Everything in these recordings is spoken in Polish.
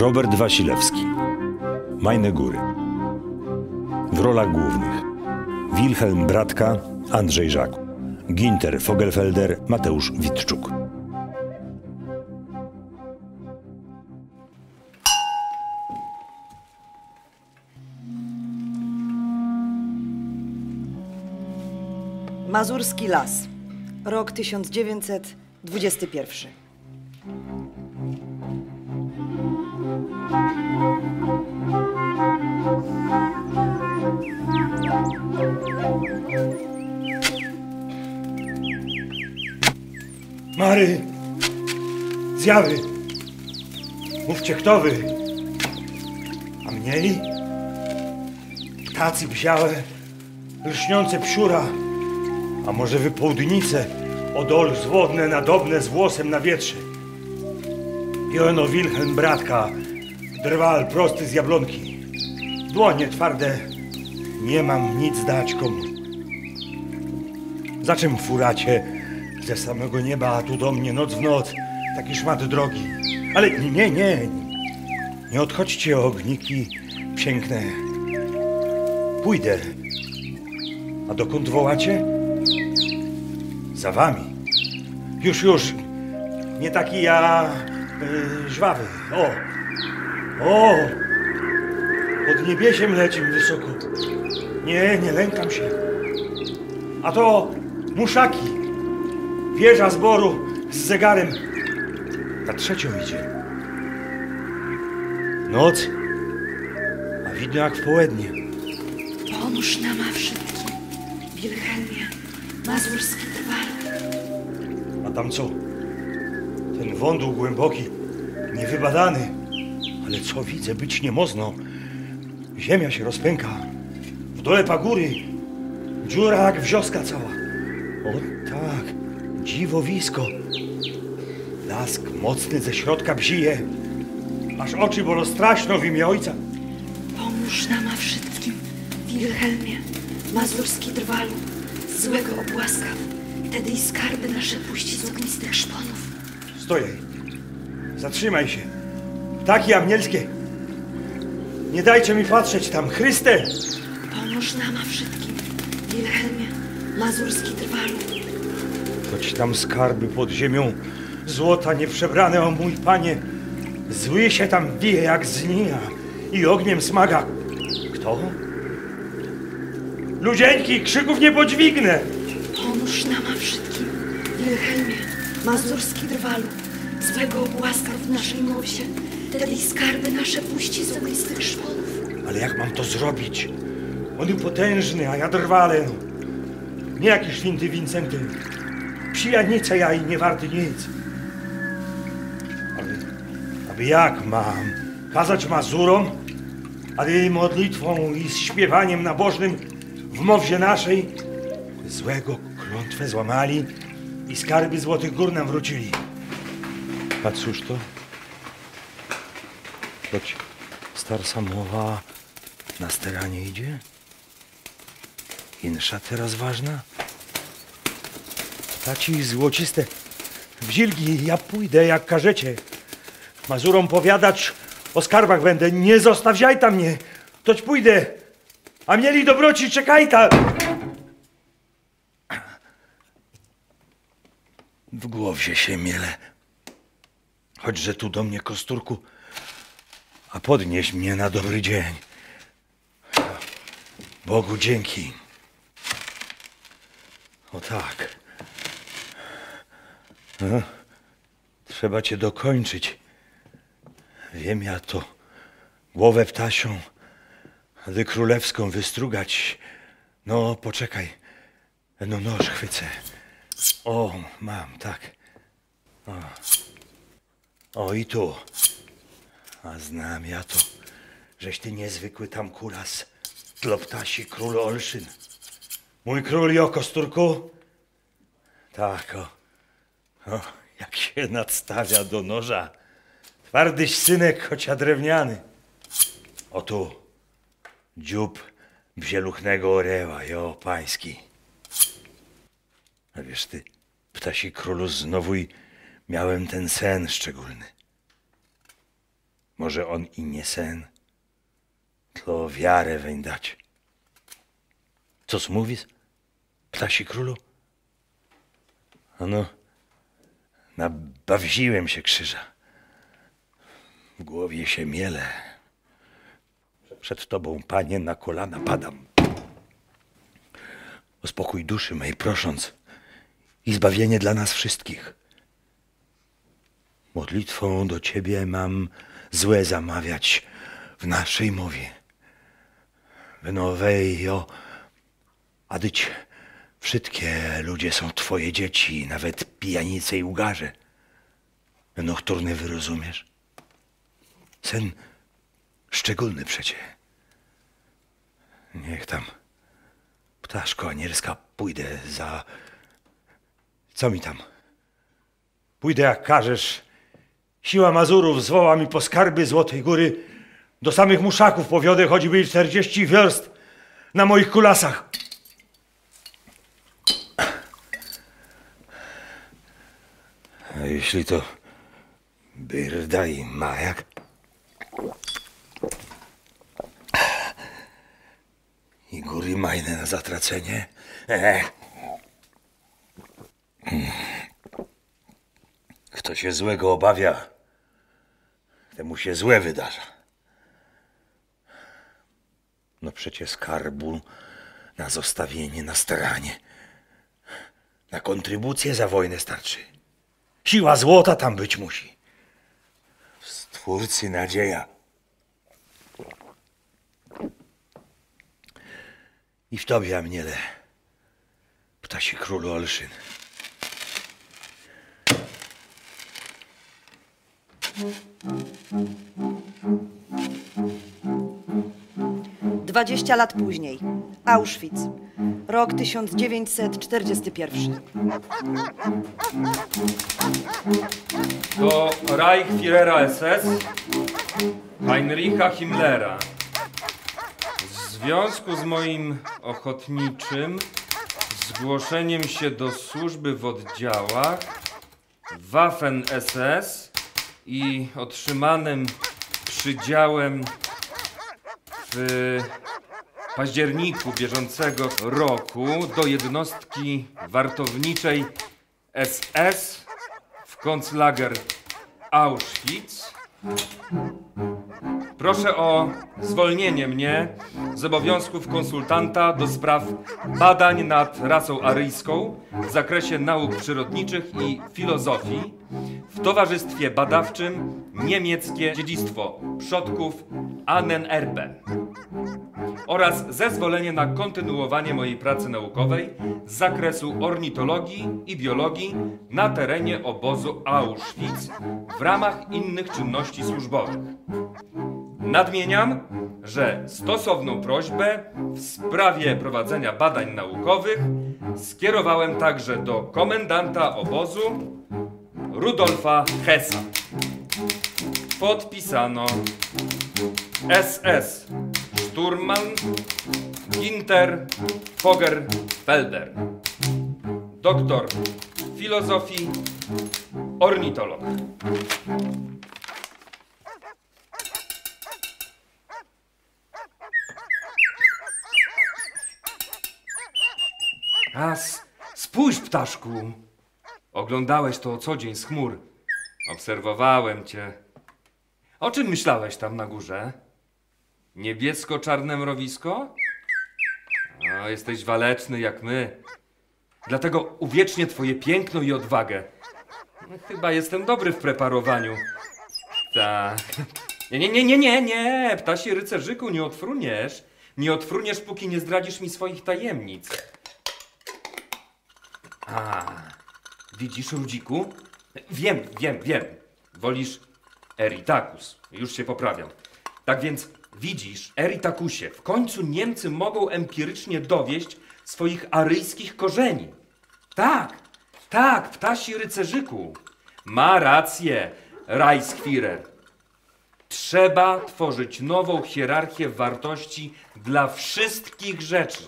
Robert Wasilewski. Majne Góry. W rolach głównych Wilhelm Bratka, Andrzej Żak. Ginter Fogelfelder, Mateusz Witczuk. Mazurski Las. Rok 1921. Mary! Zjawy! Mówcie kto wy! A mniej? Ptacy bziałe, lśniące psiura, a może wypołudnice, odol zwodne, nadobne z włosem na wietrze. Jono Wilhelm Bratka, drwal prosty z jablonki, dłonie twarde, nie mam nic dać komu. Za czym furacie ze samego nieba, a tu do mnie noc w noc, taki szmat drogi? Ale nie, nie, nie, nie odchodźcie ogniki piękne. Pójdę. A dokąd wołacie? Za wami. Już, już. Nie taki ja y, żwawy. O! O! Pod niebiesiem lecim wysoko. Nie, nie lękam się. A to muszaki. Wieża zboru z zegarem. Na trzecią idzie. Noc. A widno jak w południe. Pomóż nam a wszystkim, Wilhelmie, mazurski drwal. A tam co? Ten wądół głęboki, niewybadany. Ale co widzę, być nie mozno. Ziemia się rozpęka. W dole pagóry. Dziura jak wioska cała. O tak, dziwowisko. Lask mocny ze środka bzije. Aż oczy bolo straszno w imię ojca. Pomóż nam a wszystkim, Wilhelmie, mazurski drwalu. Złego obłaskaw, wtedy i skarby nasze puści z ognistych szponów. Stoję. Zatrzymaj się. Ptaki anielskie. Nie dajcie mi patrzeć tam. Chryste! Pomóż nam a wszystkim, Wilhelmie, mazurski drwalu. Choć tam skarby pod ziemią, złota nieprzebrane, o mój panie, zły się tam bije jak znija i ogniem smaga. Kto? Ludzieńki, krzyków nie podźwignę! Pomóż nam a wszystkim, Wilhelmie, mazurski drwalu. Złego obłaskaw w naszej mowie, wtedy i skarby nasze puści z ognistych szponów. Ale jak mam to zrobić? On potężny, a ja drwale. No. Nie jakiś święty Wincenty. Przyjanica ja i nie warty nic. Aby, aby jak mam kazać Mazurom, jej modlitwą i śpiewaniem nabożnym w mowie naszej złego klątwę złamali i skarby złotych gór nam wrócili. Cóż to? Choć starsza mowa na steranie idzie? Insza teraz ważna? Taci złociste wzilgi, ja pójdę jak każecie. Mazurom powiadać o skarbach będę, nie zostawiaj tam mnie, toć pójdę. A mieli dobroci, czekaj tam. W głowie się miele. Chodźże tu do mnie, kosturku, a podnieś mnie na dobry dzień. Bogu dzięki. O tak. No, trzeba cię dokończyć. Wiem ja to. Głowę ptasią, ty królewską wystrugać. No, poczekaj. No, noż chwycę. O, mam, tak. O, o i tu. A znam ja to, żeś ty niezwykły tam kulas. Tloptasi król Olszyn. Mój król jo, kosturku? Tak, o. o. Jak się nadstawia do noża. Twardyś synek, chocia drewniany. O tu, dziób bzieluchnego oreła, jo, pański. A wiesz ty, ptasi królu, znowu miałem ten sen szczególny. Może on i nie sen, tlo wiarę weń dać. Coż mówisz, ptasi królu? Ano, nabawziłem się krzyża. W głowie się miele. Przed tobą, panie, na kolana padam. O spokój duszy mej prosząc i zbawienie dla nas wszystkich. Modlitwą do ciebie mam złe zamawiać w naszej mowie. Wynowej o, adyć wszystkie ludzie są twoje dzieci, nawet pijanice i ugarze. Nocturny wyrozumiesz? Sen szczególny przecie. Niech tam ptaszko anielska pójdę za... Co mi tam? Pójdę jak każesz. Siła Mazurów zwoła mi po skarby Złotej Góry. Do samych muszaków powiodę, choćby i 40 wiorst na moich kulasach. A jeśli to Byrda i Majak? I góry majne na zatracenie? Ech. Kto się złego obawia, temu się złe wydarza. No przecie skarbu na zostawienie na staranie. Na kontrybucję za wojnę starczy. Siła złota tam być musi. W Stwórcy nadzieja. I w tobie, Aniele, ptasi królu Olszyn. Dwadzieścia lat później. Auschwitz. Rok 1941. Do Reichsführera SS Heinricha Himmlera. W związku z moim ochotniczym zgłoszeniem się do służby w oddziałach Waffen SS i otrzymanym przydziałem w październiku bieżącego roku do jednostki wartowniczej SS w konclager Auschwitz. Proszę o zwolnienie mnie z obowiązków konsultanta do spraw badań nad rasą aryjską w zakresie nauk przyrodniczych i filozofii w Towarzystwie Badawczym Niemieckie Dziedzictwo Przodków ANNRP oraz zezwolenie na kontynuowanie mojej pracy naukowej z zakresu ornitologii i biologii na terenie obozu Auschwitz w ramach innych czynności służbowych. Nadmieniam, że stosowną prośbę w sprawie prowadzenia badań naukowych skierowałem także do komendanta obozu Rudolfa Hessa. Podpisano SS Sturman Ginter Fogerfelder. Doktor filozofii, ornitolog. A spójrz, ptaszku. Oglądałeś to co dzień z chmur. Obserwowałem cię. O czym myślałeś tam na górze? Niebiesko-czarne mrowisko? O, jesteś waleczny jak my. Dlatego uwiecznię twoje piękno i odwagę. Chyba jestem dobry w preparowaniu. Tak. Nie, nie, nie, nie, nie, nie. Ptasi rycerzyku, nie odfruniesz. Nie odfruniesz, póki nie zdradzisz mi swoich tajemnic. A, widzisz, Rudziku? Wiem, wiem, wiem. Wolisz Eritakus. Już się poprawiam. Tak więc widzisz, Eritakusie, w końcu Niemcy mogą empirycznie dowieść swoich aryjskich korzeni. Tak, tak, ptasi rycerzyku. Ma rację, Reichsführer. Trzeba tworzyć nową hierarchię wartości dla wszystkich rzeczy.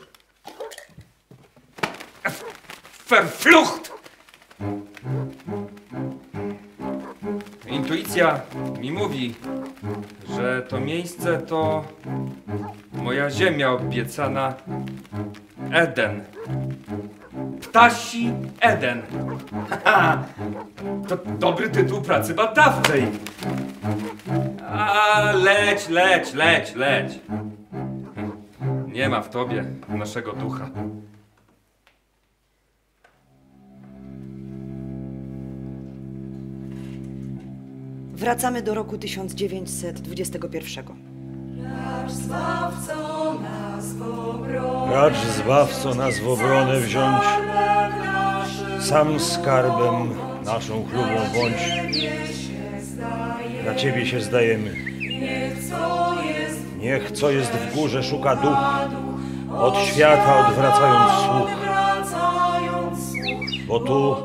Verflucht! Intuicja mi mówi, że to miejsce to moja ziemia obiecana Eden. Ptasi Eden. To dobry tytuł pracy badawczej. A leć, leć, leć, leć. Nie ma w tobie naszego ducha. Wracamy do roku 1921. Racz zbawco nas w obronę wziąć, sam skarbem naszą chlubą bądź. Na Ciebie się zdajemy. Niech co jest w górze szuka duch, od świata odwracając słuch, bo tu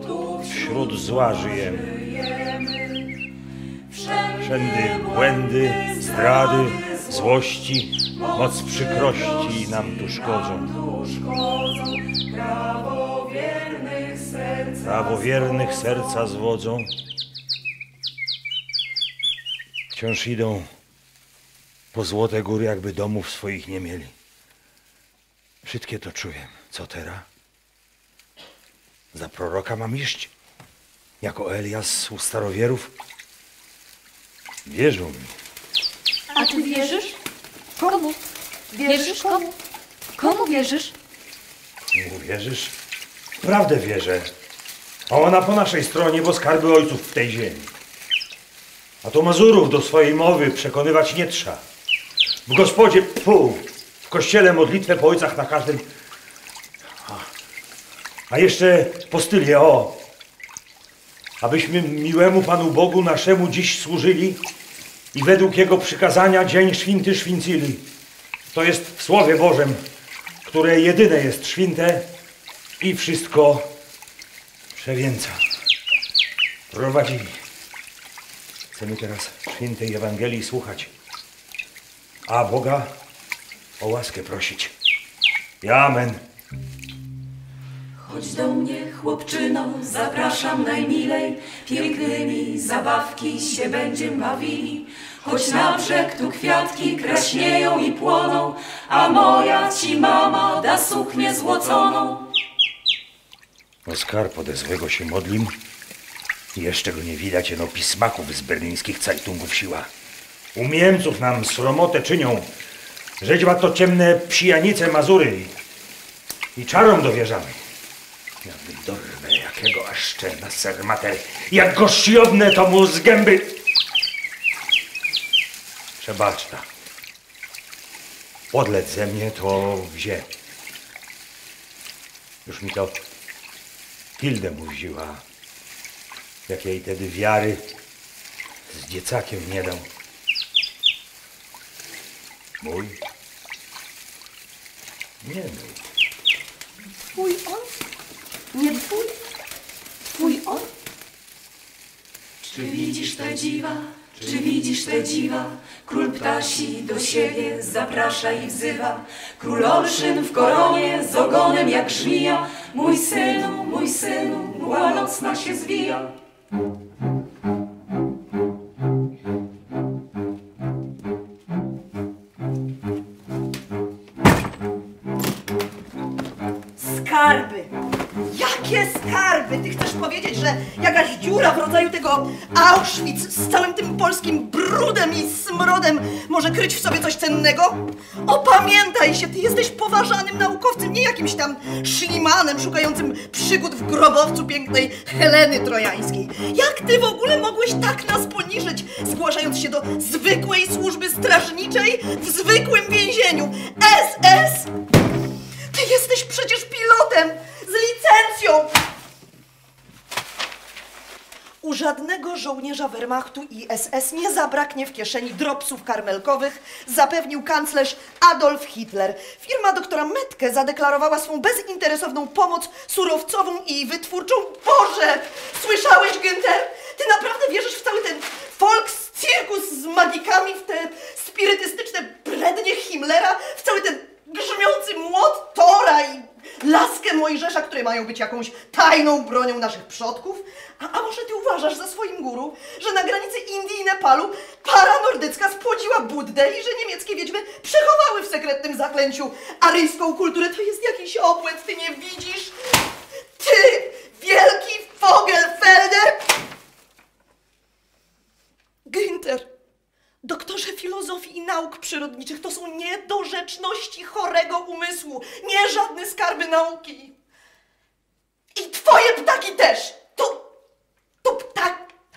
wśród zła żyjemy. Wszędy błędy, zdrady, złości, moc przykrości nam tu szkodzą. Prawowiernych serca zwodzą. Wciąż idą po złote góry, jakby domów swoich nie mieli. Wszystkie to czuję. Co teraz? Za proroka mam iść? Jako Elias u starowierów? Wierzą mi. A ty wierzysz? Komu? Wierzysz komu? Komu wierzysz? Nie wierzysz? Prawdę wierzę. A ona po naszej stronie, bo skarby ojców w tej ziemi. A to Mazurów do swojej mowy przekonywać nie trzeba. W gospodzie, pu, w kościele modlitwę po ojcach na każdym. A, a jeszcze postylie, o. Abyśmy miłemu Panu Bogu naszemu dziś służyli i według Jego przykazania dzień święty święcili. To jest w Słowie Bożym, które jedyne jest święte i wszystko przewięca. Prowadzili. Chcemy teraz świętej Ewangelii słuchać, a Boga o łaskę prosić. Amen. Chodź do mnie, chłopczyno, zapraszam najmilej, pięknymi zabawki się będziem bawili. Chodź na brzeg, tu kwiatki kraśnieją i płoną, a moja ci mama da suknię złoconą. O skarb ode złego się modlim jeszcze go nie widać, no pismaków z berlińskich cajtungów siła. U Niemców nam sromotę czynią. Rzeźba to ciemne psijanice Mazury i czarom dowierzamy. Jakby dorwę jakiego aż szczerna ser mater, jak go szjodnę, to mu z gęby... Przebacz ta. Odlec ze mnie to wzie. Już mi to Hildę mówiła, jak jej tedy wiary z dziecakiem nie dał. Mój? Nie był. Twój on? Nie twój? Twój on? Czy widzisz te dziwa? Czy widzisz te dziwa? Król ptasi do siebie zaprasza i wzywa. Król olszyn w koronie z ogonem jak żmija. Mój synu, mój synu, mgła nocna się zwija. Tego Auschwitz z całym tym polskim brudem i smrodem może kryć w sobie coś cennego? Opamiętaj się, ty jesteś poważanym naukowcem, nie jakimś tam szlimanem szukającym przygód w grobowcu pięknej Heleny Trojańskiej. Jak ty w ogóle mogłeś tak nas poniżyć, zgłaszając się do zwykłej służby strażniczej w zwykłym więzieniu? SS! Ty jesteś przecież pilotem z licencją! U żadnego żołnierza Wehrmachtu i SS nie zabraknie w kieszeni dropsów karmelkowych, zapewnił kanclerz Adolf Hitler. Firma doktora Metke zadeklarowała swą bezinteresowną pomoc surowcową i wytwórczą. Boże! Słyszałeś, Günther? Ty naprawdę wierzysz w cały ten folks cirkus z magikami, w te spirytystyczne brednie Himmlera, w cały ten grzmiący młot Tora i laskę Mojżesza, które mają być jakąś tajną bronią naszych przodków? A, a może ty uważasz za swoim guru, że na granicy Indii i Nepalu para nordycka spłodziła Buddę i że niemieckie wiedźmy przechowały w sekretnym zaklęciu aryjską kulturę? To jest jakiś obłęd, ty nie widzisz? Ty, wielki Fogelfelder! Günther, doktorze filozofii i nauk przyrodniczych, to są niedorzeczności chorego umysłu, nie żadne skarby nauki. I twoje ptaki też!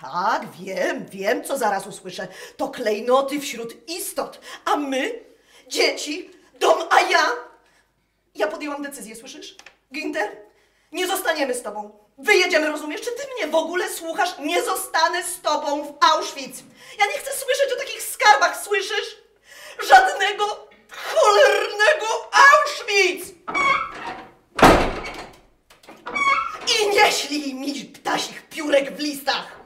Tak, wiem, wiem, co zaraz usłyszę. To klejnoty wśród istot, a my, dzieci, dom, a ja... Ja podjęłam decyzję, słyszysz? Günther, nie zostaniemy z tobą. Wyjedziemy, rozumiesz? Czy ty mnie w ogóle słuchasz? Nie zostanę z tobą w Auschwitz. Ja nie chcę słyszeć o takich skarbach, słyszysz? Żadnego cholernego Auschwitz! I nie ślij mi ptasich piórek w listach!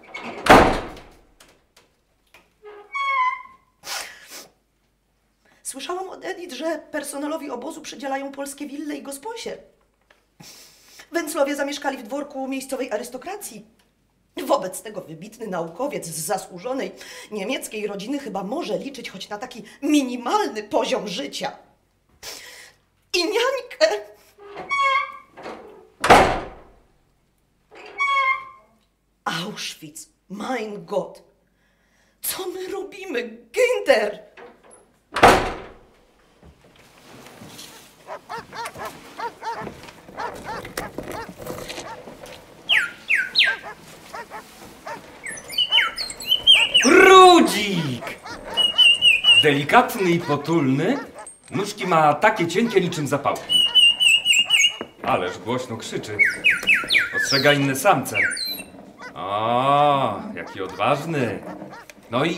Słyszałam od Edith, że personelowi obozu przydzielają polskie wille i gosposie. Węclowie zamieszkali w dworku miejscowej arystokracji. Wobec tego wybitny naukowiec z zasłużonej niemieckiej rodziny chyba może liczyć choć na taki minimalny poziom życia. I niańkę. Auschwitz, mein Gott. Co my robimy, Günther? Rudzik! Delikatny i potulny, nóżki ma takie cienkie niczym zapałki. Ależ głośno krzyczy. Ostrzega inne samce. O, jaki odważny. No i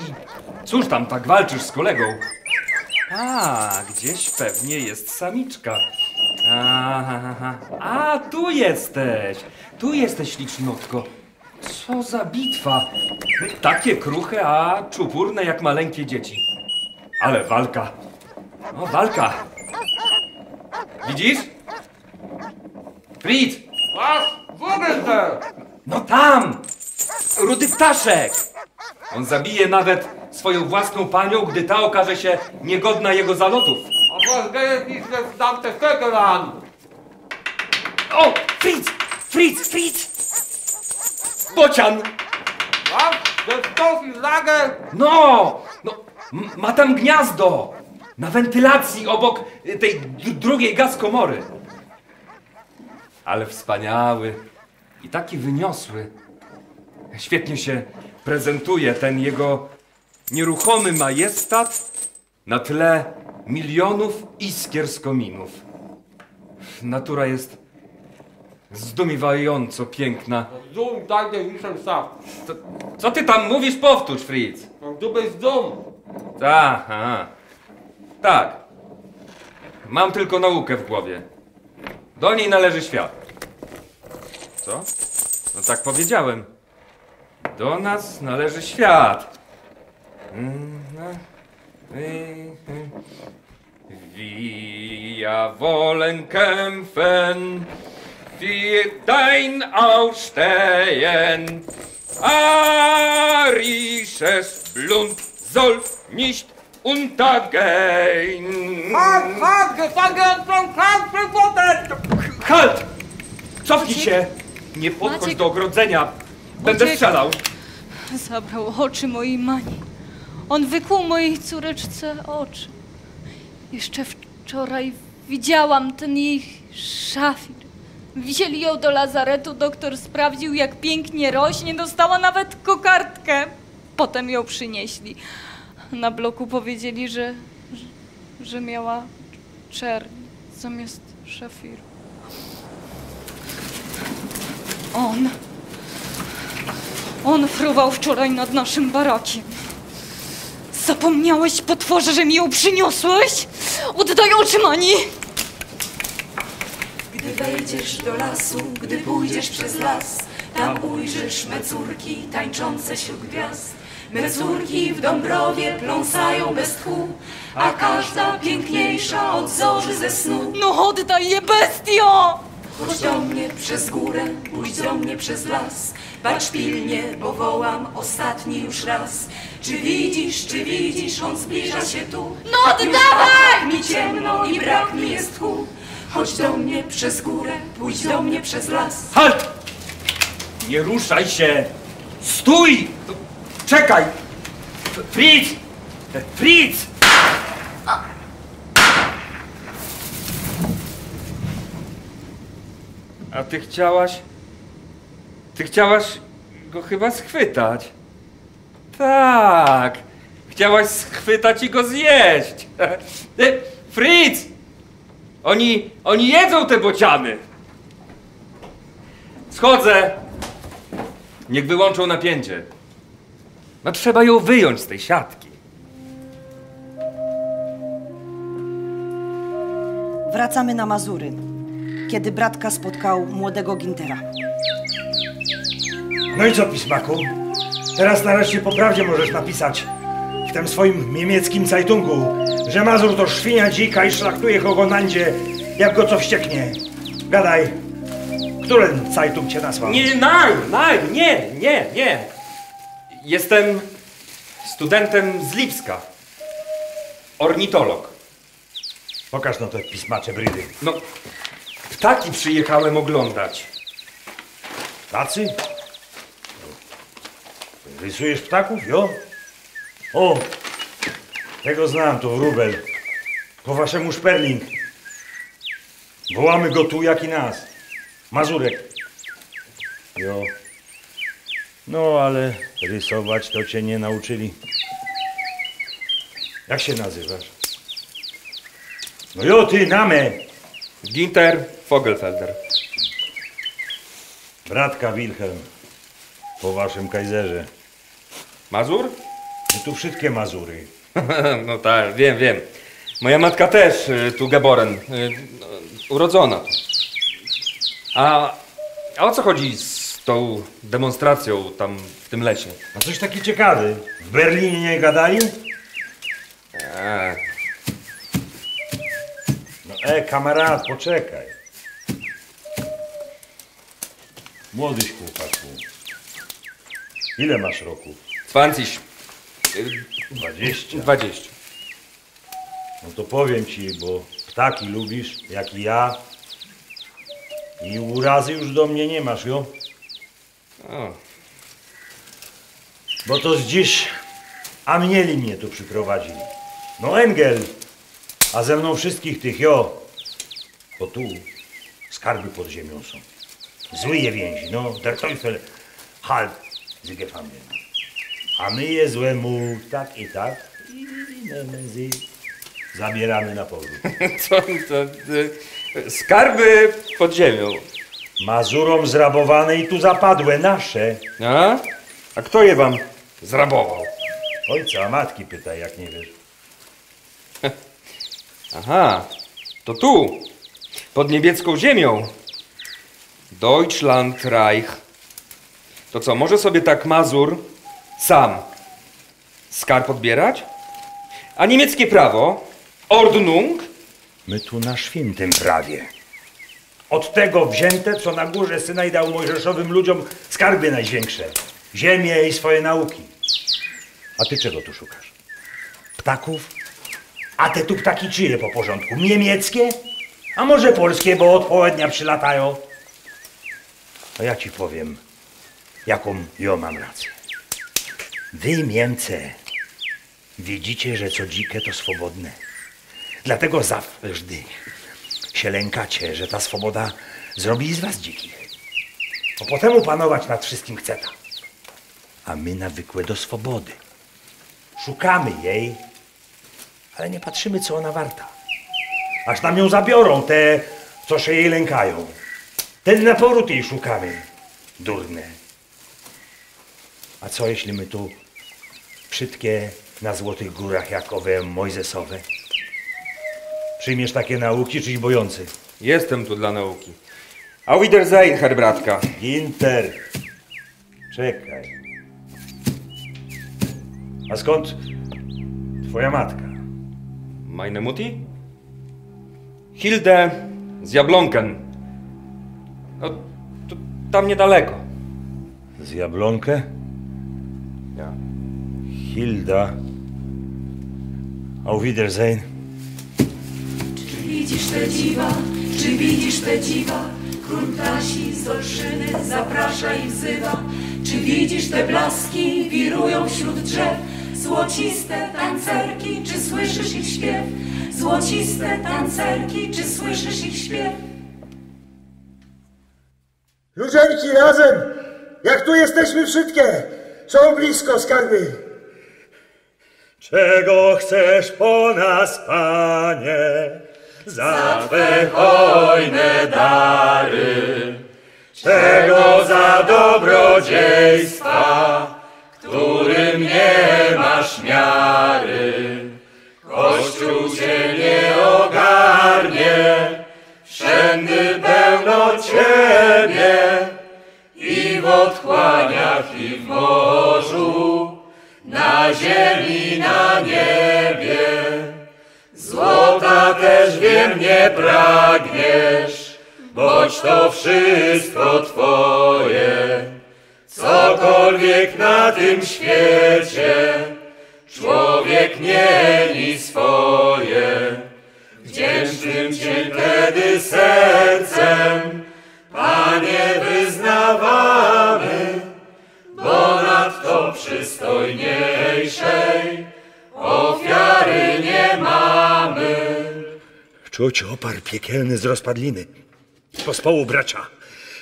cóż tam tak walczysz z kolegą? A, gdzieś pewnie jest samiczka. Aha, a tu jesteś. Tu jesteś, licznotko. Co za bitwa. Takie kruche, a czupurne jak maleńkie dzieci. Ale walka. O, walka. Widzisz? Fritz! Was? Wo bist du? No tam! Rudy ptaszek! On zabije nawet swoją własną panią, gdy ta okaże się niegodna jego zalotów. A an? O! Fritz! Fritz! Fritz! Bocian! No! No! Ma tam gniazdo! Na wentylacji obok tej drugiej gazkomory. Ale wspaniały i taki wyniosły. Świetnie się prezentuje ten jego nieruchomy majestat na tle milionów iskier z kominów. Natura jest zdumiewająco piękna. Dumm, deine Wissenschaft. Co, co ty tam mówisz? Powtórz, Fritz. Du bist dumm. Tak, aha. Tak. Mam tylko naukę w głowie. Do niej należy świat. Co? No tak powiedziałem. Do nas należy świat. Wir wollen kämpfen, für dein Aufstehen. Arisches Blut soll nicht untergehen. Halt, halt, gefangen Kampf verboten! Halt! Cofnij się! Nie podchodź do ogrodzenia. Będę strzelał. Zabrał oczy mojej Mani. On wykuł mojej córeczce oczy. Jeszcze wczoraj widziałam ten jej szafir. Wzięli ją do lazaretu, doktor sprawdził, jak pięknie rośnie, dostała nawet kokardkę. Potem ją przynieśli. Na bloku powiedzieli, że, że, że miała czerń zamiast szafiru. On on fruwał wczoraj nad naszym barakiem. Zapomniałeś, potworze, że mi ją przyniosłeś? Oddaj oczy, Mani! Gdy wejdziesz do lasu, gdy pójdziesz przez las, tam ujrzysz me córki tańczące wśród gwiazd. Me córki w Dąbrowie pląsają bez tchu, a każda piękniejsza od zorzy ze snu. No oddaj je, bestio! Chodź do mnie przez górę, pójdź do mnie przez las. Patrz pilnie, bo wołam ostatni już raz. Czy widzisz, czy widzisz, on zbliża się tu? No oddawaj! Mi ciemno i brak mi jest tchu. Chodź do mnie przez górę, pójdź do mnie przez las. Halt! Nie ruszaj się! Stój! Czekaj! Fritz! Fritz! A ty chciałaś... Ty chciałaś go chyba schwytać. Tak. Chciałaś schwytać i go zjeść. Fritz! Oni, oni jedzą te bociany. Schodzę. Niech wyłączą napięcie. No trzeba ją wyjąć z tej siatki. Wracamy na Mazury, kiedy bratka spotkał młodego Gintera. No i co, pismaku? Teraz nareszcie po prawdzie możesz napisać w tym swoim niemieckim Zeitungu, że Mazur to świnia dzika i szlachtuje kogonandzie, jak go co wścieknie. Gadaj, który Zeitung cię nasłał? Nie, nein, nein, nie, nie, nie. Jestem studentem z Lipska. Ornitolog. Pokaż no te pismacze brydy. No, ptaki przyjechałem oglądać. Tacy? Rysujesz ptaków, jo? O, tego znam, to wróbel. Po waszemu szperling. Wołamy go tu, jak i nas. Mazurek. Jo. No, ale rysować to cię nie nauczyli. Jak się nazywasz? No jo, ty, namę. Ginter Vogelfelder. Bratka Wilhelm. Po waszym kajzerze. Mazur? No tu wszystkie Mazury. no tak, wiem, wiem. Moja matka też y, tu geboren. Y, no, urodzona. A, a o co chodzi z tą demonstracją tam w tym lesie? A coś taki ciekawy. W Berlinie nie gadali? A, No e, kamerad, poczekaj. Młody chłopaku. Ile masz roku? 20. 20. 20. No to powiem ci, bo ptaki lubisz, jak i ja. I urazy już do mnie nie masz, jo? O, Bo to z dziś Anieli mnie tu przyprowadzili. No Engel, a ze mną wszystkich tych, jo. Bo tu skarby pod ziemią są. Złe więzi, no, der Teufel halt sie gefangen. A my je złemu tak i tak i nehmen sie zabieramy na powrót. co to? y, Skarby pod ziemią. Mazurom zrabowane i tu zapadłe nasze. A? A kto je wam zrabował? Ojca, a matki pytaj, jak nie wiesz. Aha, to tu, pod niebieską ziemią. Deutschland Reich. To co, może sobie tak Mazur sam skarb odbierać? A niemieckie prawo? Ordnung? My tu na świętym prawie. Od tego wzięte, co na górze Synaj dał mojżeszowym ludziom skarby największe. Ziemię i swoje nauki. A ty czego tu szukasz? Ptaków? A te tu ptaki czyje po porządku? Niemieckie? A może polskie, bo od południa przylatają? A ja ci powiem, jaką ja mam rację. Wy, Niemcy, widzicie, że co dzikie, to swobodne. Dlatego zawsze się lękacie, że ta swoboda zrobi z was dzikich. Bo potem upanować nad wszystkim chce ta. A my nawykłe do swobody. Szukamy jej, ale nie patrzymy, co ona warta. Aż nam ją zabiorą te, co się jej lękają. Ten na powrót jej szukamy. Durne. A co jeśli my tu wszystkie na Złotych Górach jak owe Mojzesowe? Przyjmiesz takie nauki, czyś bojący? Jestem tu dla nauki. Auf Wiedersehen, Herr Bratka. Ginter, czekaj. A skąd twoja matka? Meine Mutti? Hilde z Jablonken. No, to tam niedaleko. Z Jablonkę? Ja. Hilda. Auf Wiedersehen. Czy widzisz te dziwa, czy widzisz te dziwa? Król ptasi z olszyny zaprasza i wzywa. Czy widzisz te blaski, wirują wśród drzew? Złociste tancerki, czy słyszysz ich śpiew? Złociste tancerki, czy słyszysz ich śpiew? Ludzienki razem, jak tu jesteśmy wszystkie, są blisko skarby. Czego chcesz po nas, Panie, za Twe hojne dary? Czego za dobrodziejstwa, którym nie masz miary? Kościół Cię nie ogarnie, wszędy pełno Ciebie otchłaniach i w morzu na ziemi, na niebie. Złota też wiem nie pragniesz, boć to wszystko Twoje. Cokolwiek na tym świecie, człowiek mieni swoje. Wdzięcznym Cię wtedy sercem, Panie, wyznawamy, nadto przystojniejszej ofiary nie mamy. Czuć opar piekielny z rozpadliny. Pospołu bracza.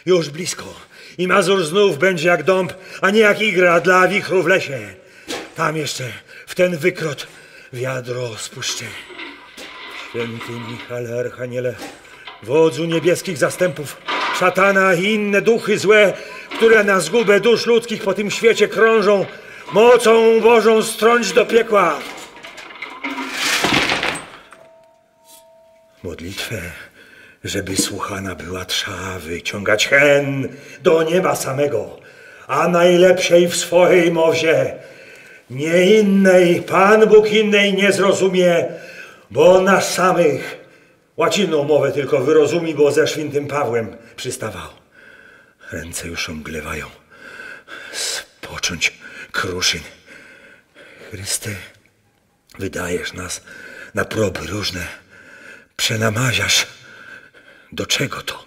Już blisko. I Mazur znów będzie jak dąb, a nie jak igra dla wichru w lesie. Tam jeszcze, w ten wykrot, wiadro spuszczę. Święty Michale Archaniele, wodzu niebieskich zastępów, szatana i inne duchy złe, które na zgubę dusz ludzkich po tym świecie krążą, mocą Bożą strąć do piekła. Modlitwę, żeby słuchana była trza wyciągać hen do nieba samego, a najlepszej w swojej mowie. Nie innej, Pan Bóg innej nie zrozumie, bo nas samych łacinną mowę tylko wyrozumi, bo ze świętym Pawłem przystawał. Ręce już omdlewają. Spocząć kruszyn. Chryste, wydajesz nas na próby różne. Przenamaziasz. Do czego to?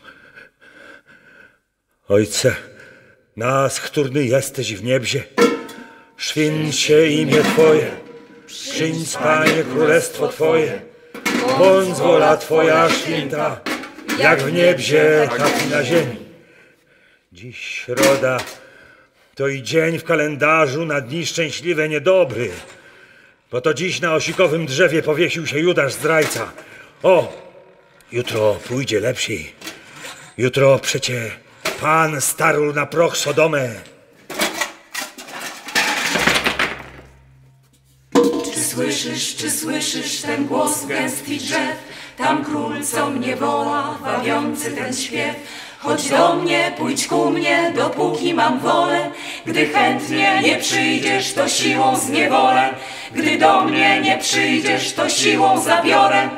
Ojcze, nas, którny jesteś w niebzie, święć się imię Twoje, przyjdź, Panie, królestwo Twoje, bądź wola Twoja święta, jak w niebzie, tak i na ziemi. Dziś środa, to i dzień w kalendarzu na dni szczęśliwe niedobry, bo to dziś na osikowym drzewie powiesił się Judasz zdrajca. O, jutro pójdzie lepsi. Jutro przecie Pan starł na proch Sodomę. Czy słyszysz, czy słyszysz ten głos gęstwi drzew? Tam król, co mnie woła, wabiący ten śpiew. Chodź do mnie, pójdź ku mnie, dopóki mam wolę. Gdy chętnie nie przyjdziesz, to siłą zniewolę. Gdy do mnie nie przyjdziesz, to siłą zabiorę.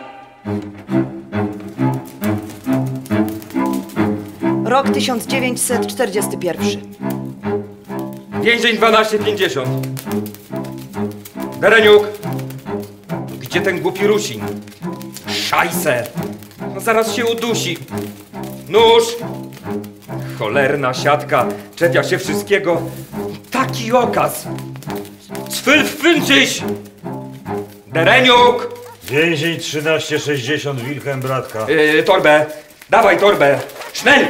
Rok 1941. Więzień 1250. Bereniuk! Gdzie ten głupi Rusin? Szajse! No zaraz się udusi. Nóż! Cholerna siatka, czepia się wszystkiego. Taki okaz! Cwyl wpęczyś! Bereniuk! Więzień 1360 Wilhelm Bratka. Yy, torbę! Dawaj torbę! Sznel!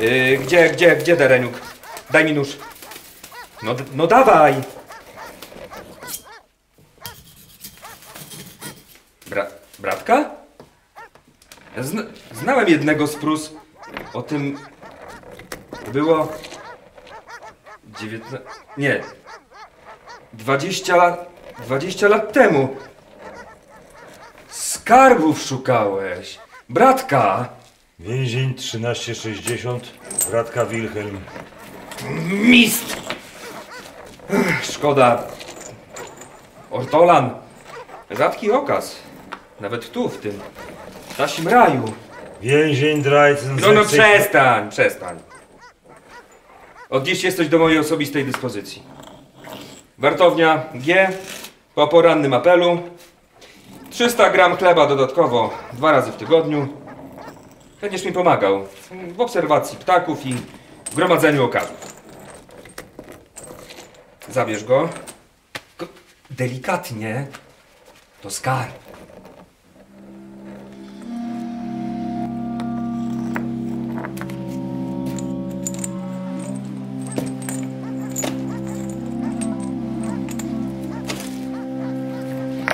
Yy, gdzie, gdzie, gdzie Dereniuk? Daj mi nóż. No, no dawaj! Bra bratka? Znałem jednego z Prus. O tym... Było... Dziewiętna... Nie. 20 lat... 20 lat temu. Skarbów szukałeś. Bratka! Więzień 1360 Bratka Wilhelm. Mist! Ech, Szkoda. Ortolan. Rzadki okaz. Nawet tu, w tym ptasim raju. Więzień Drajcen No, no przestań, przestań. Odnieście coś do mojej osobistej dyspozycji. Wartownia G po porannym apelu. 300 gram chleba dodatkowo dwa razy w tygodniu. Będziesz mi pomagał w obserwacji ptaków i w gromadzeniu okazów. Zabierz go. Delikatnie. To skarb.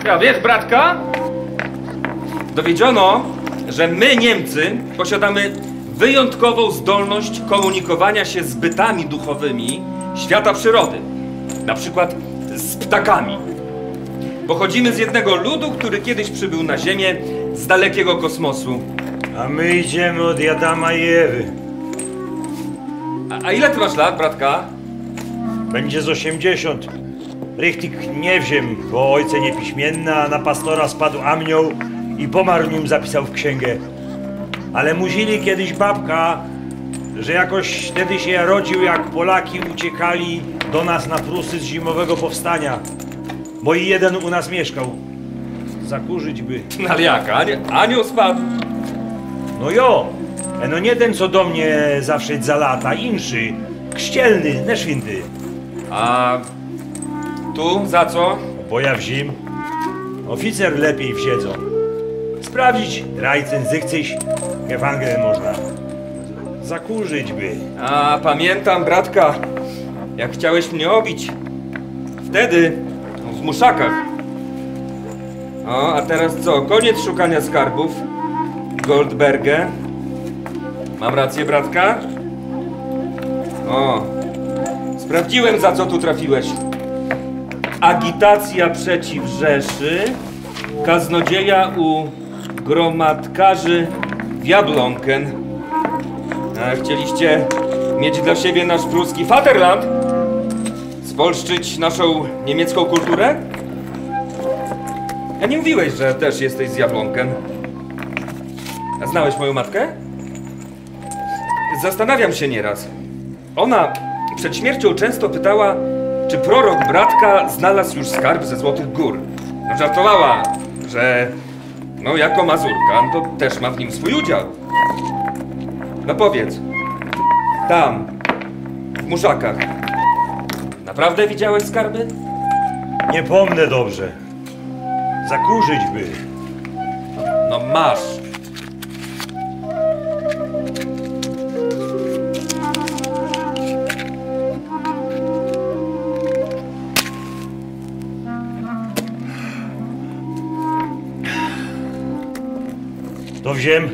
Ja wiesz, bratka? Dowiedziono, że my, Niemcy, posiadamy wyjątkową zdolność komunikowania się z bytami duchowymi świata przyrody. Na przykład z ptakami. Pochodzimy z jednego ludu, który kiedyś przybył na Ziemię z dalekiego kosmosu. A my idziemy od Jadama i Ewy. A, a ile ty masz lat, bratka? Będzie z 80. Richtig nie wziem, bo ojce niepiśmienny, a na pastora spadł amnioł i pomarł nim zapisał w księgę. Ale muzili kiedyś babka, że jakoś wtedy się ja rodził, jak Polaki uciekali do nas na Prusy z zimowego powstania. Bo i jeden u nas mieszkał. Zakurzyć by. No ale jak? Anio, anioł spadł. No jo, no nie ten co do mnie zawsze za lata, inszy, krzcielny, neszwinty. A tu za co? Bo ja wzim. Oficer lepiej wsiedzą. Sprawdzić rajcen zychcyś, Ewangel można. Zakurzyć by. A pamiętam, bratka, jak chciałeś mnie obić. Wtedy, w muszakach. O, a teraz co? Koniec szukania skarbów. Goldberge. Mam rację, bratka? O, sprawdziłem, za co tu trafiłeś. Agitacja przeciw Rzeszy, kaznodzieja u gromadkarzy w Jablonken. A chcieliście mieć dla siebie nasz pruski Vaterland? Spolszczyć naszą niemiecką kulturę? A nie mówiłeś, że też jesteś z Jablonken. A znałeś moją matkę? Zastanawiam się nieraz. Ona przed śmiercią często pytała, czy prorok bratka znalazł już skarb ze Złotych Gór. No, żartowała, że no jako Mazurka, to też ma w nim swój udział. No powiedz, tam, w Muszakach, naprawdę widziałeś skarby? Nie pomnę dobrze. Zakurzyć by. No masz. To wziem,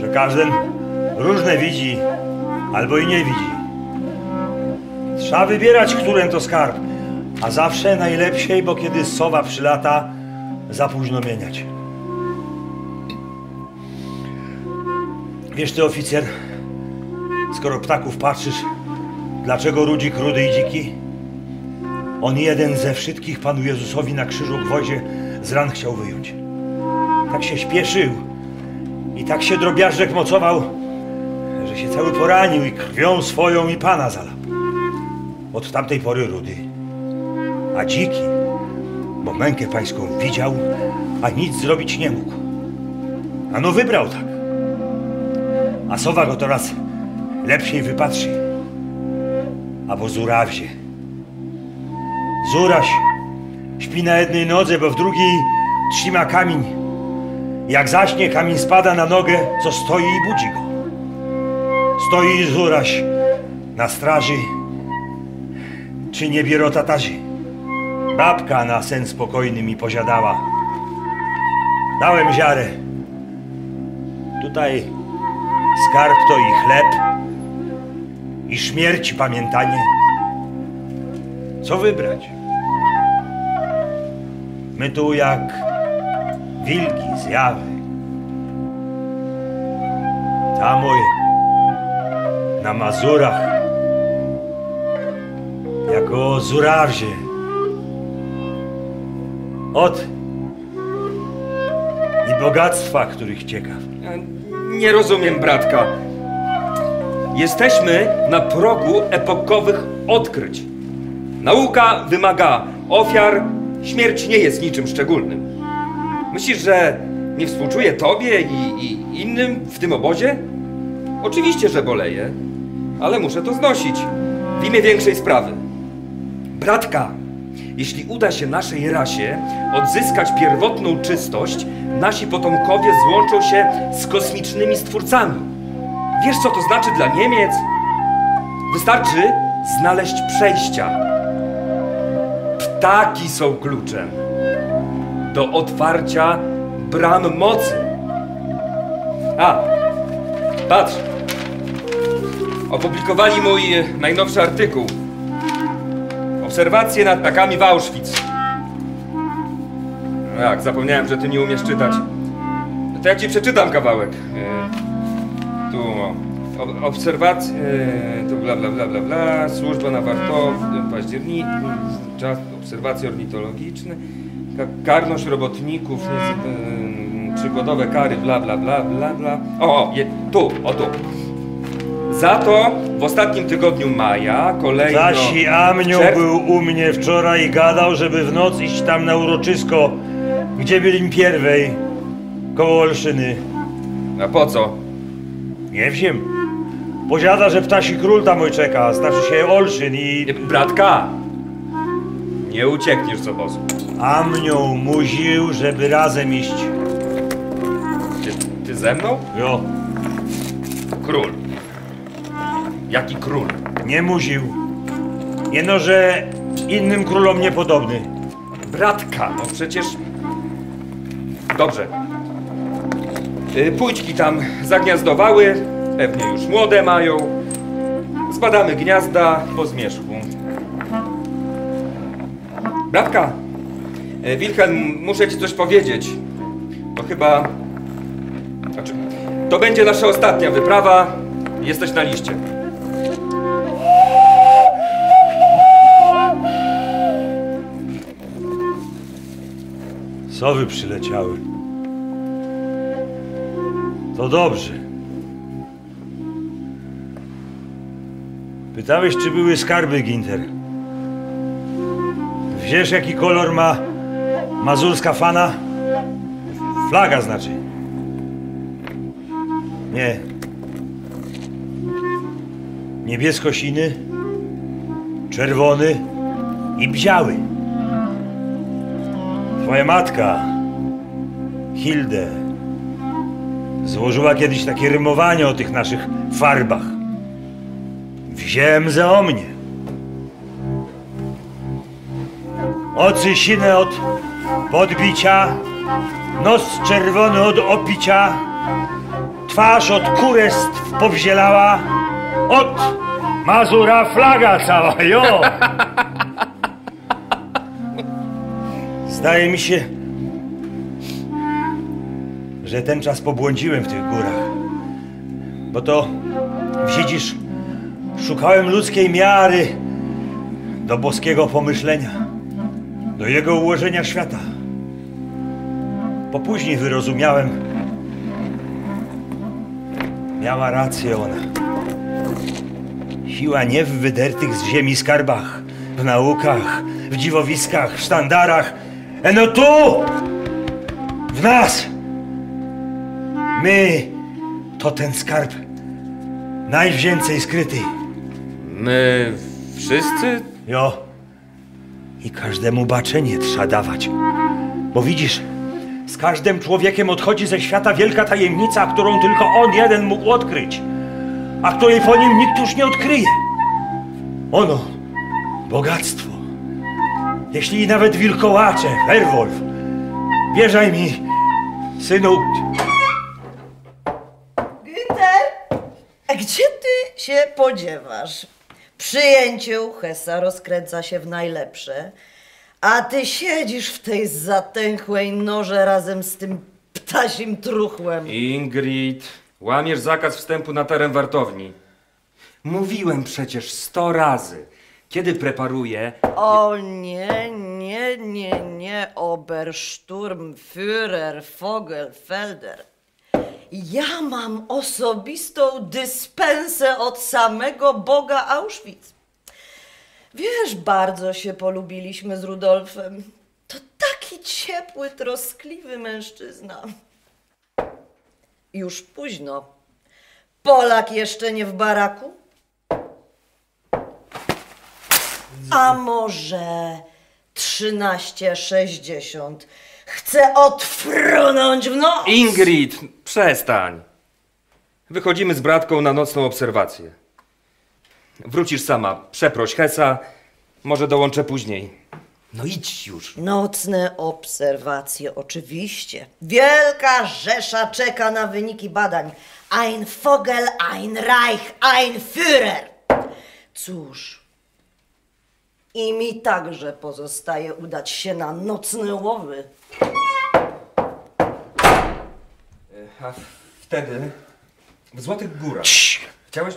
że każdy różne widzi, albo i nie widzi. Trzeba wybierać, którym to skarb, a zawsze najlepsiej, bo kiedy sowa przylata, za późno mieniać. Wiesz ty, oficer, skoro ptaków patrzysz, dlaczego ludzik rudy i dziki? On jeden ze wszystkich Panu Jezusowi na krzyżu gwoździe z ran chciał wyjąć. Tak się śpieszył i tak się drobiażdżek mocował, że się cały poranił i krwią swoją i Pana zalał. Od tamtej pory rudy. A dziki, bo mękę pańską widział, a nic zrobić nie mógł. A no wybrał tak. A sowa go teraz lepsiej wypatrzy. Albo zurawzie. Zuraś śpi na jednej nodze, bo w drugiej trzyma kamień. Jak zaśnie, kamień spada na nogę, co stoi i budzi go. Stoi Zuraś na straży, czy nie biero tatarzy. Babka na sen spokojny mi poziadała. Dałem ziarę. Tutaj skarb to i chleb, i śmierć pamiętanie. Co wybrać? My tu jak wilki zjawy. Tam oj, na Mazurach, jako Zurawzie. Od i bogactwa, których ciekaw. Nie rozumiem, bratka. Jesteśmy na progu epokowych odkryć. Nauka wymaga ofiar, śmierć nie jest niczym szczególnym. Myślisz, że nie współczuję tobie i, i innym w tym obozie? Oczywiście, że boleję, ale muszę to znosić w imię większej sprawy. Bratka, jeśli uda się naszej rasie odzyskać pierwotną czystość, nasi potomkowie złączą się z kosmicznymi stwórcami. Wiesz, co to znaczy dla Niemiec? Wystarczy znaleźć przejścia. Ptaki są kluczem do otwarcia bram mocy. A, patrz. Opublikowali mój e, najnowszy artykuł. Obserwacje nad ptakami w Auschwitz. No Jak, zapomniałem, że ty nie umiesz czytać. To ja ci przeczytam kawałek. E, tu o. Obserwacje, e, tu bla bla bla bla bla, służba na Wartow, e, październik, czas, obserwacje ornitologiczne, karność robotników, nie, e, przygodowe kary, bla bla bla bla bla. O, o je, tu, o tu. Za to w ostatnim tygodniu maja kolejno... Zasi Amnioł w czerw- był u mnie wczoraj i gadał, żeby w noc iść tam na uroczysko, gdzie byli pierwej, koło Olszyny. A po co? Nie wiem. Powiada, że ptasi król tam oj czeka, znaczy się Olszyn i... Bratka! Nie uciekniesz z obozu. Amnioł muził, żeby razem iść. Ty, ty ze mną? Jo, Król. Jaki król? nie muził. Jeno, że innym królom niepodobny. Bratka, no przecież... Dobrze. Y, Pójdźki tam zagniazdowały, pewnie już młode mają. Zbadamy gniazda po zmierzchu. Bratka, Wilhelm, muszę ci coś powiedzieć. To chyba... Znaczy, to będzie nasza ostatnia wyprawa. Jesteś na liście. Sowy przyleciały. To dobrze. Pytałeś, czy były skarby, Ginter. Wiesz, jaki kolor ma mazurska fana? Flaga znaczy. Nie. Niebiesko-siny, czerwony i biały. Twoja matka, Hilde, złożyła kiedyś takie rymowanie o tych naszych farbach. Wziąłem za o mnie. Oczy sine od podbicia, nos czerwony od opicia, twarz od kurestw powzielała, od Mazura flaga cała, jo! Zdaje mi się, że ten czas pobłądziłem w tych górach. Bo to, widzisz, szukałem ludzkiej miary do boskiego pomyślenia, do jego ułożenia świata. Po później wyrozumiałem, miała rację ona. Siła nie w wydertych z ziemi skarbach, w naukach, w dziwowiskach, w sztandarach, Eno tu! W nas! My to ten skarb najwięcej skryty. My wszyscy? Jo. I każdemu baczenie trzeba dawać. Bo widzisz, z każdym człowiekiem odchodzi ze świata wielka tajemnica, którą tylko on jeden mógł odkryć, a której po nim nikt już nie odkryje. Ono, bogactwo. Jeśli nawet wilkołacze, Werwolf, wierzaj mi, synu, Günther, a gdzie ty się podziewasz? Przyjęcie u Hesa rozkręca się w najlepsze, a ty siedzisz w tej zatęchłej noże razem z tym ptasim truchłem. Ingrid, łamiesz zakaz wstępu na teren wartowni. Mówiłem przecież sto razy. Kiedy preparuję, O nie, nie, nie, nie, Obersturmführer Vogelfelder. Ja mam osobistą dyspensę od samego Boga Auschwitz. Wiesz, bardzo się polubiliśmy z Rudolfem. To taki ciepły, troskliwy mężczyzna. Już późno. Polak jeszcze nie w baraku? A może 13,60 chce odfrunąć w nos? Ingrid, przestań. Wychodzimy z bratką na nocną obserwację. Wrócisz sama, przeproś Hesa, może dołączę później. No idź już. Nocne obserwacje, oczywiście. Wielka Rzesza czeka na wyniki badań. Ein Vogel, ein Reich, ein Führer. Cóż, i mi także pozostaje udać się na nocne łowy. A wtedy w Złotych Górach. Cii. Chciałeś?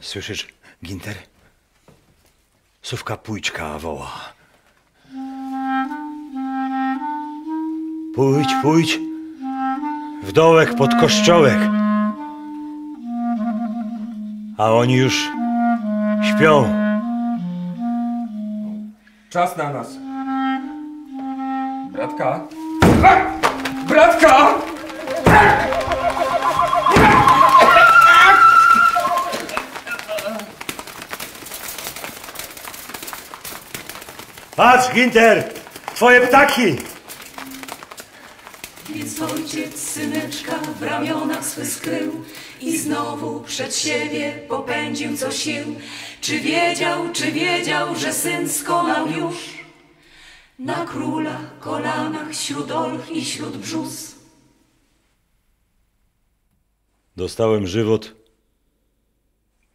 Słyszysz, Ginter? Sówka Pójczka woła. Pójdź, pójdź. W dołek pod kościołek. A oni już śpią. Czas na nas. Bratka? Bratka! Patrz, Ginter! Twoje ptaki! Więc ojciec syneczka w ramionach swe skrył i znowu przed siebie popędził co sił. Czy wiedział, czy wiedział, że syn skonał już na króla kolanach śród olch i śród brzus? Dostałem żywot,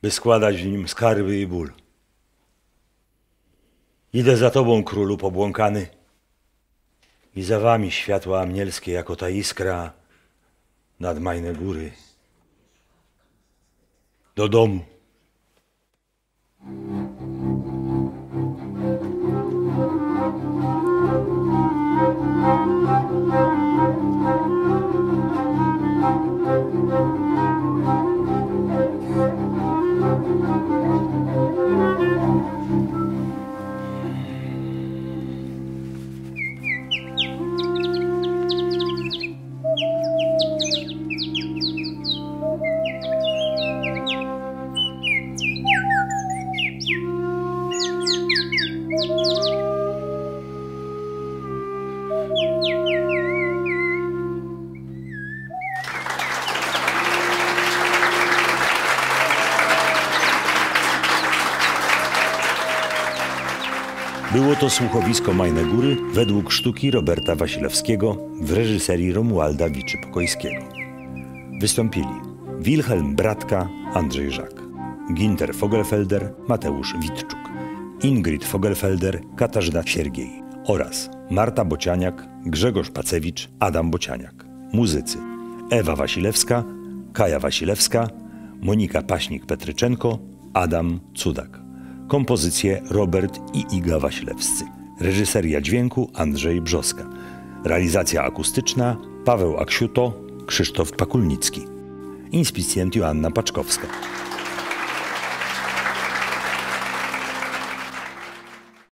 by składać w nim skarby i ból. Idę za tobą, królu pobłąkany, i za wami światła anielskie, jako ta iskra nad majne góry. Do to słuchowisko Majne Góry według sztuki Roberta Wasilewskiego w reżyserii Romualda Wiczy-Pokojskiego. Wystąpili Wilhelm Bratka, Andrzej Żak, Ginter Fogelfelder, Mateusz Witczuk, Ingrid Fogelfelder, Katarzyna Siergiej oraz Marta Bocianiak, Grzegorz Pacewicz, Adam Bocianiak. Muzycy Ewa Wasilewska, Kaja Wasilewska, Monika Paśnik-Petryczenko, Adam Cudak. Kompozycje Robert i Iga Waślewscy. Reżyseria dźwięku Andrzej Brzoska. Realizacja akustyczna Paweł Aksiuto, Krzysztof Pakulnicki. Inspicjent Joanna Paczkowska.